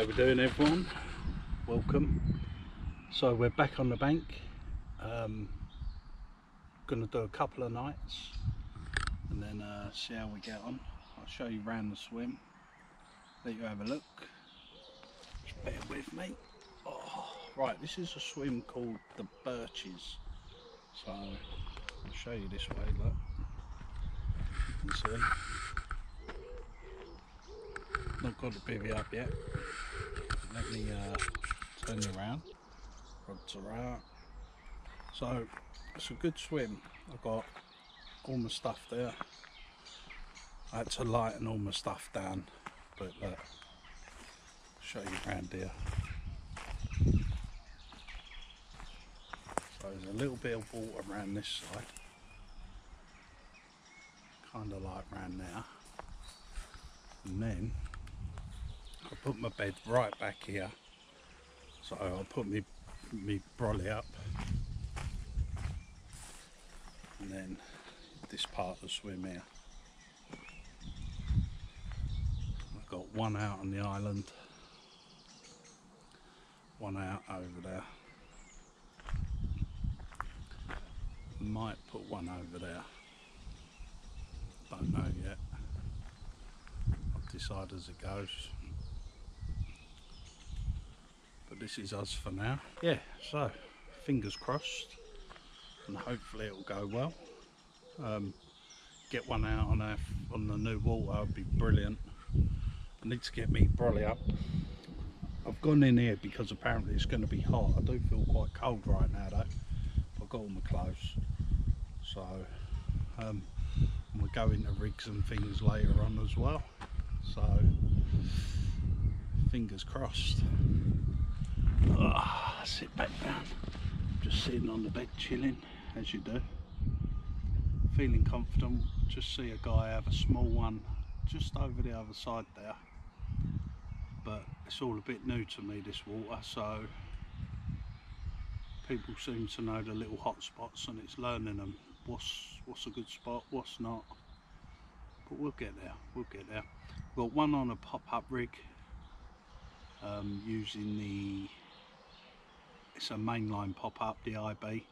How we doing everyone? Welcome. So we're back on the bank. Um, gonna do a couple of nights and then uh, see how we get on. I'll show you around the swim. Let you have a look. Just bear with me. Oh, right, this is a swim called the Birches. So I'll show you this way, look. You can see. Not got the bivvy up yet. Let me uh, turn you around. Rods are out. So it's a good swim. I've got all my stuff there. I had to lighten all my stuff down, but look, show you around here. So there's a little bit of water around this side, kind of like around there, and then put my bed right back here. So I'll put me me brolly up, and then this part of the swim here. I've got one out on the island, one out over there. Might put one over there. Don't know yet. I'll decide as it goes. But this is us for now. Yeah, so fingers crossed and hopefully it'll go well. Um, get one out on our, on the new water would be brilliant. I need to get me brolly up. I've gone in here because apparently it's going to be hot. I do feel quite cold right now though. I've got all my clothes. So um, we'll go into rigs and things later on as well. So fingers crossed. Oh, sit back down. Just sitting on the bed chilling as you do. Feeling confident. Just see a guy have a small one just over the other side there. But it's all a bit new to me this water so people seem to know the little hot spots and it's learning them. What's what's a good spot, what's not. But we'll get there, we'll get there. We've got one on a pop-up rig um, using the it's a mainline pop-up DIB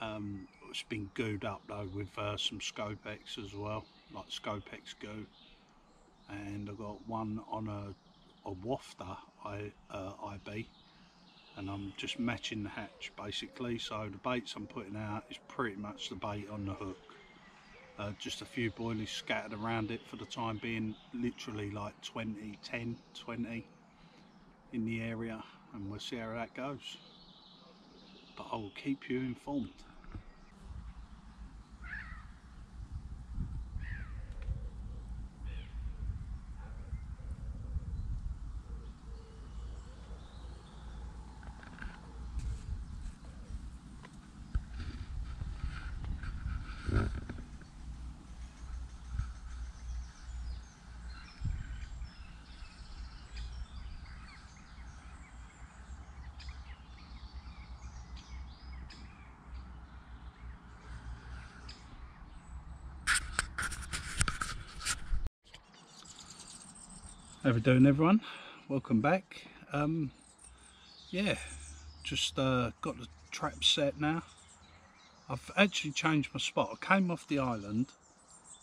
um, it's been gooed up though with uh, some Scopex as well like Scopex goo. And I've got one on a, a wafter I, uh, IB and I'm just matching the hatch basically. So the baits I'm putting out is pretty much the bait on the hook. Uh, just a few boilies scattered around it for the time being literally like 20 10 20 in the area and we'll see how that goes. But I will keep you informed How we doing everyone? Welcome back. Um, yeah, just uh, got the trap set now. I've actually changed my spot. I came off the island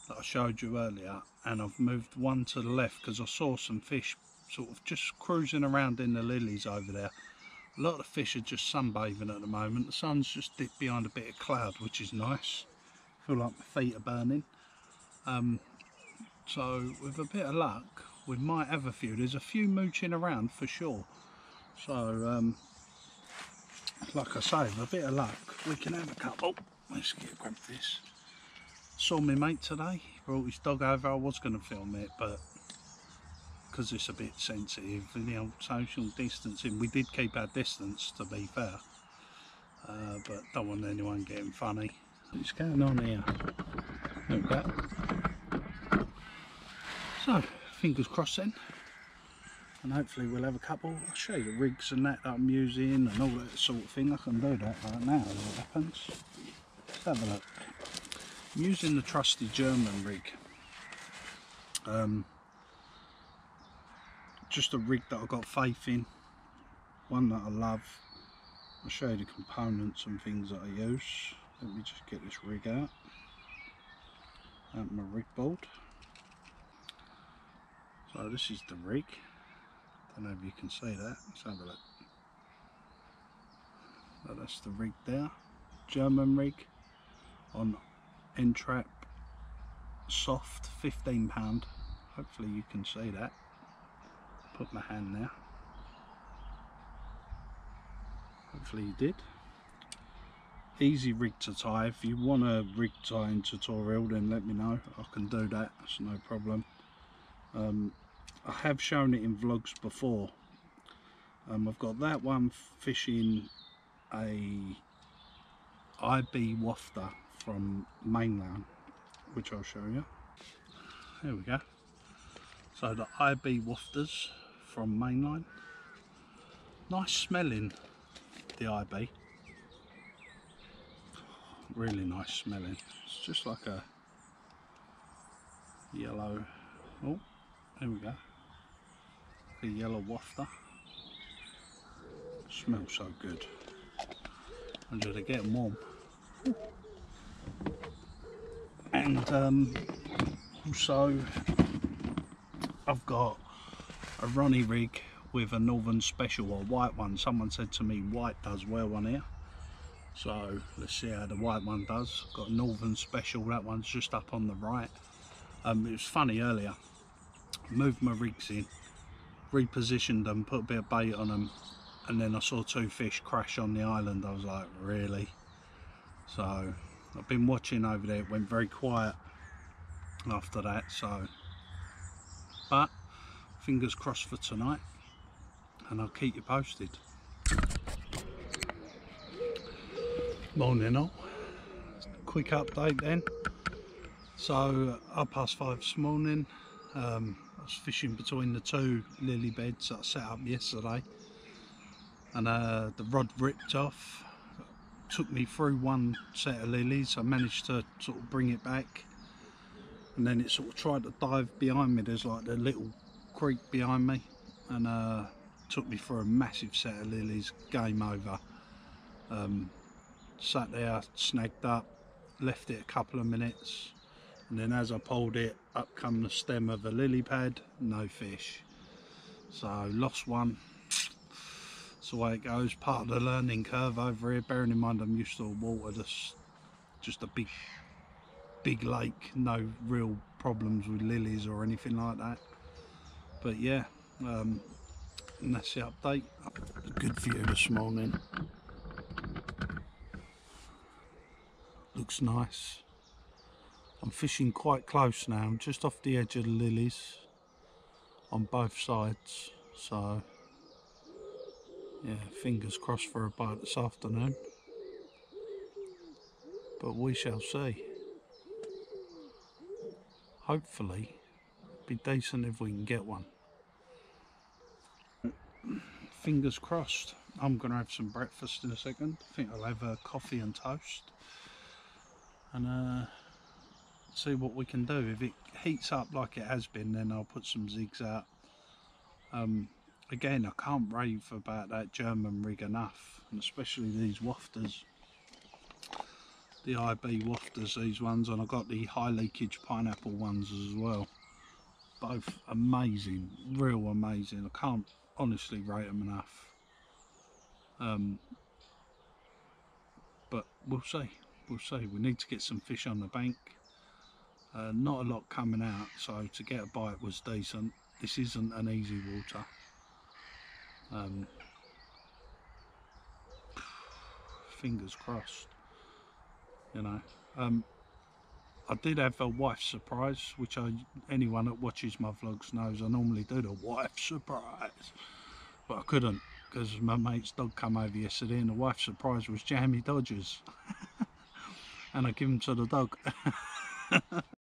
that I showed you earlier and I've moved one to the left because I saw some fish sort of just cruising around in the lilies over there. A lot of fish are just sunbathing at the moment. The sun's just dipped behind a bit of cloud which is nice. I feel like my feet are burning. Um, so with a bit of luck we might have a few. There's a few mooching around for sure. So, um, like I say, with a bit of luck, we can have a couple. Let's get grab this. Saw my mate today. He brought his dog over. I was going to film it, but because it's a bit sensitive, you know, social distancing. We did keep our distance, to be fair. Uh, but don't want anyone getting funny. What's going on here? Look at that. So, fingers crossed then and hopefully we'll have a couple I'll show you the rigs and that, that I'm using and all that sort of thing I can do that right now as it happens let's have a look I'm using the trusty German rig um, just a rig that I've got faith in, one that I love. I'll show you the components and things that I use. Let me just get this rig out. Out my rig board. So this is the rig. Don't know if you can see that. Let's have a look. So that's the rig there. German rig on N-Trap soft 15 pound hopefully you can see that put my hand there hopefully you did easy rig to tie if you want a rig tying tutorial then let me know I can do that it's no problem um, I have shown it in vlogs before. Um, I've got that one fishing a IB wafter from mainline which I'll show you. There we go. So the IB wafters from mainline nice smelling the IB really nice smelling. It's just like a yellow oh there we go. The yellow wafter. Smells so good. I'm just getting warm. And um, also I've got a Ronnie rig with a Northern Special or white one. Someone said to me white does well on here. So let's see how the white one does. Got Northern Special that one's just up on the right. Um, it was funny earlier moved my rigs in repositioned them put a bit of bait on them and then I saw two fish crash on the island. I was like really? So I've been watching over there. It went very quiet after that so but fingers crossed for tonight and I'll keep you posted. Morning all. Quick update then. So up past five this morning um, was fishing between the two lily beds that I set up yesterday. And uh, the rod ripped off took me through one set of lilies. I managed to sort of bring it back. And then it sort of tried to dive behind me. There's like a little creek behind me. And uh, took me for a massive set of lilies. Game over. Um, sat there snagged up left it a couple of minutes and then as I pulled it up come the stem of a lily pad no fish. So lost one. That's the way it goes part of the learning curve over here. Bearing in mind I'm used to water that's just a big big lake no real problems with lilies or anything like that. But yeah um, and that's the update. Good view this morning. Looks nice I'm fishing quite close now I'm just off the edge of the lilies on both sides so yeah, fingers crossed for a bite this afternoon. But we shall see. Hopefully, be decent if we can get one. Fingers crossed. I'm going to have some breakfast in a second. I think I'll have a coffee and toast. And uh, see what we can do. If it heats up like it has been, then I'll put some zigs out. Um, again I can't rave about that German rig enough and especially these wafters. The IB wafters these ones and I've got the high leakage pineapple ones as well. Both amazing real amazing. I can't honestly rate them enough. Um, but we'll see. We'll see. We need to get some fish on the bank uh, not a lot coming out so to get a bite was decent this isn't an easy water um, fingers crossed, you know. Um, I did have a wife surprise, which I anyone that watches my vlogs knows I normally do the wife surprise, but I couldn't because my mate's dog come over yesterday and the wife surprise was Jammy Dodgers, and I give him to the dog.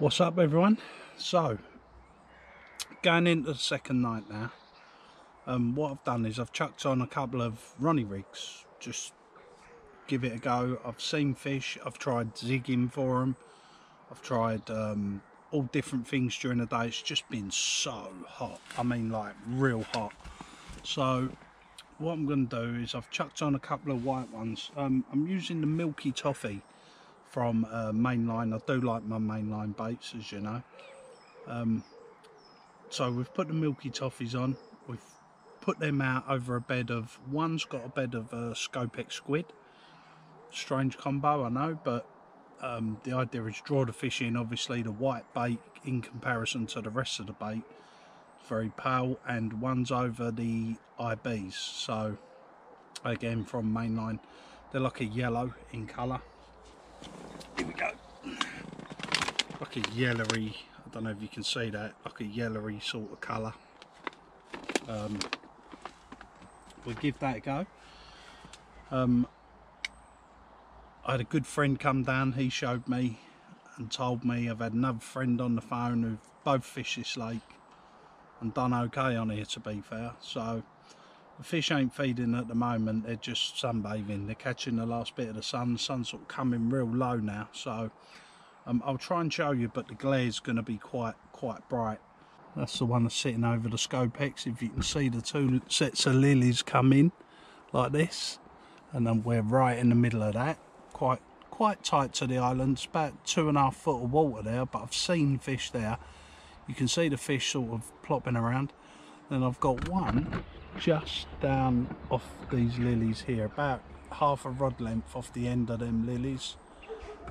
What's up everyone? So, going into the second night now, um, what I've done is I've chucked on a couple of Ronnie rigs, just give it a go. I've seen fish, I've tried zigging for them, I've tried um, all different things during the day. It's just been so hot, I mean like real hot. So what I'm going to do is I've chucked on a couple of white ones. Um, I'm using the Milky Toffee from uh, Mainline. I do like my Mainline baits, as you know. Um, so we've put the Milky Toffees on. We've put them out over a bed of, one's got a bed of uh, Scopex squid. Strange combo, I know, but um, the idea is draw the fish in. Obviously, the white bait in comparison to the rest of the bait very pale and one's over the IBs so again from mainline they're like a yellow in colour here we go. Like a yellowy I don't know if you can see that like a yellowy sort of colour. Um, we'll give that a go. Um, I had a good friend come down he showed me and told me. I've had another friend on the phone who've both fished this lake and done okay on here to be fair. So the fish ain't feeding at the moment they're just sunbathing. They're catching the last bit of the sun the sun's sort of coming real low now. So um, I'll try and show you but the glare is going to be quite quite bright. That's the one that's sitting over the Scopex if you can see the two sets of lilies come in like this. And then we're right in the middle of that. Quite quite tight to the island it's about two and a half foot of water there but I've seen fish there. You can see the fish sort of plopping around. Then I've got one just down off these lilies here about half a rod length off the end of them lilies.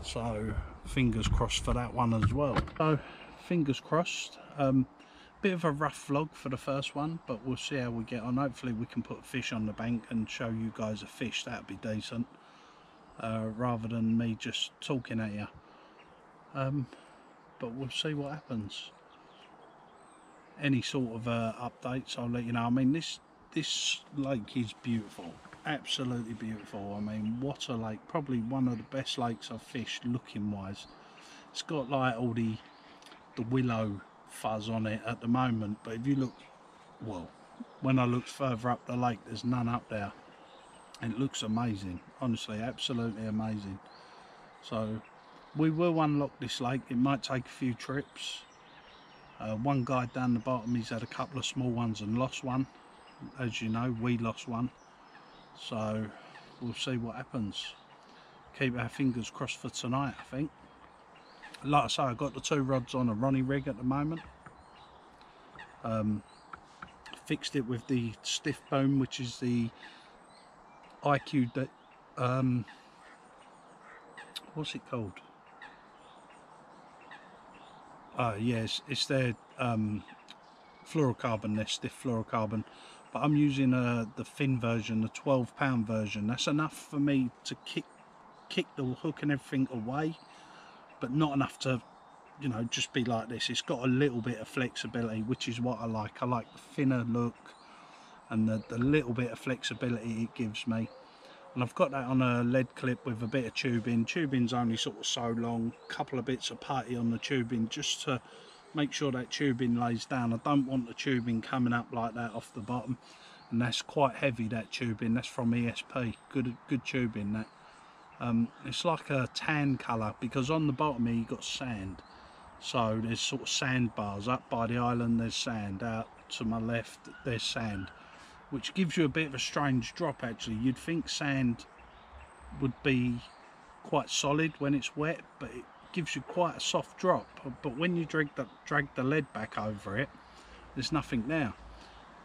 So fingers crossed for that one as well. So fingers crossed. Um, bit of a rough vlog for the first one but we'll see how we get on. Hopefully we can put fish on the bank and show you guys a fish. That'd be decent uh, rather than me just talking at you um, but we'll see what happens. Any sort of uh, updates I'll let you know. I mean this this lake is beautiful. Absolutely beautiful. I mean what a lake. Probably one of the best lakes I've fished looking wise it's got like all the the willow fuzz on it at the moment but if you look well when I looked further up the lake there's none up there. And it looks amazing. Honestly absolutely amazing. So we will unlock this lake. It might take a few trips. Uh, one guy down the bottom, he's had a couple of small ones and lost one. As you know, we lost one. So we'll see what happens. Keep our fingers crossed for tonight, I think. Like I say, I've got the two rods on a Ronnie rig at the moment. Um, fixed it with the stiff bone, which is the IQ that um, what's it called? uh, yes it's their um, fluorocarbon their stiff fluorocarbon but I'm using uh, the thin version the 12 pound version. That's enough for me to kick kick the hook and everything away but not enough to you know just be like this. It's got a little bit of flexibility which is what I like. I like the thinner look and the, the little bit of flexibility it gives me. And I've got that on a lead clip with a bit of tubing. Tubing's only sort of so long couple of bits of putty on the tubing just to make sure that tubing lays down. I don't want the tubing coming up like that off the bottom. And that's quite heavy that tubing. That's from ESP good good tubing that. Um, it's like a tan colour because on the bottom here you've got sand. So there's sort of sandbars up by the island there's sand. Out to my left there's sand which gives you a bit of a strange drop actually. You'd think sand would be quite solid when it's wet, but it gives you quite a soft drop. But when you drag the, drag the lead back over it, there's nothing there.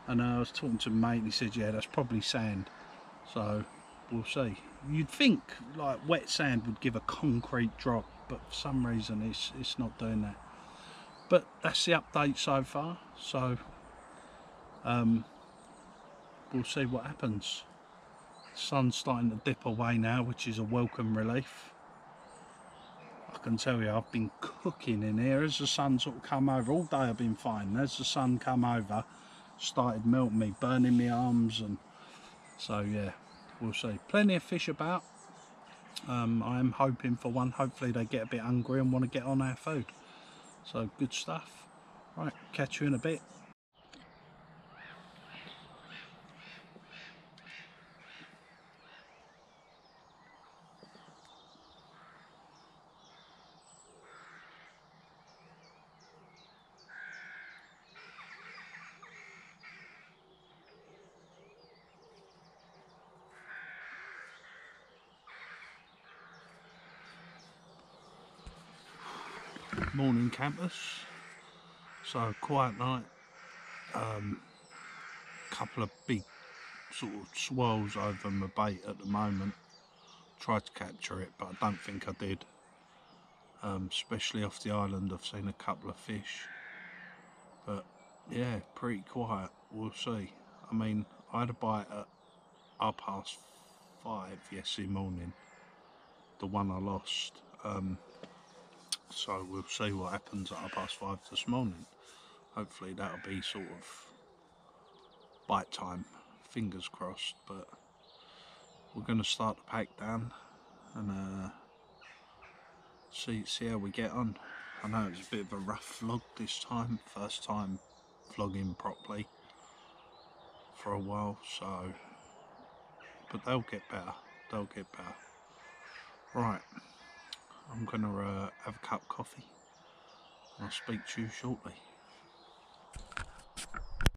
And I was talking to a mate and he said, yeah, that's probably sand. So we'll see. You'd think like wet sand would give a concrete drop, but for some reason it's, it's not doing that. But that's the update so far. So um, we'll see what happens. Sun's starting to dip away now, which is a welcome relief. I can tell you, I've been cooking in here as the sun sort of come over. All day I've been fine. As the sun come over, started melting me, burning my arms, and so yeah, we'll see. Plenty of fish about. Um, I am hoping for one. Hopefully they get a bit hungry and want to get on our food. So good stuff. Right, catch you in a bit. morning campus. So quiet night um couple of big sort of swirls over my bait at the moment. Tried to capture it but I don't think I did. Um, especially off the island I've seen a couple of fish. But yeah pretty quiet. We'll see. I mean I had a bite at half past five yesterday morning. The one I lost. Um, so we'll see what happens at half past five this morning. Hopefully that'll be sort of bite time fingers crossed but we're going to start the pack down and uh, see see how we get on. I know it's a bit of a rough vlog this time first time vlogging properly for a while so but they'll get better they'll get better. Right I'm gonna uh, have a cup of coffee. I'll speak to you shortly.